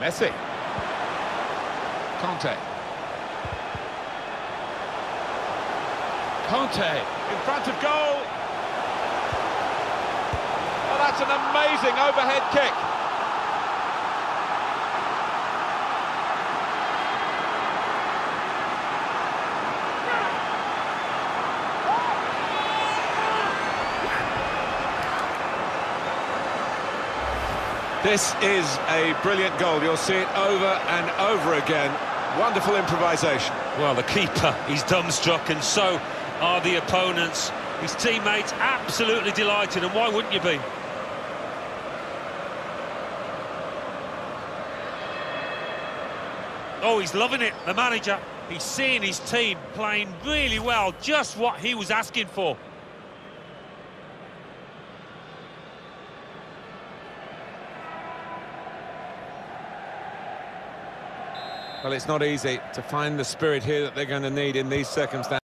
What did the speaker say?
Messi. Conte. Conte in front of goal. Oh, that's an amazing overhead kick. This is a brilliant goal. You'll see it over and over again. Wonderful improvisation. Well, the keeper, he's dumbstruck, and so are the opponents. His teammates absolutely delighted, and why wouldn't you be? Oh, he's loving it, the manager. He's seeing his team playing really well, just what he was asking for. Well, it's not easy to find the spirit here that they're going to need in these circumstances.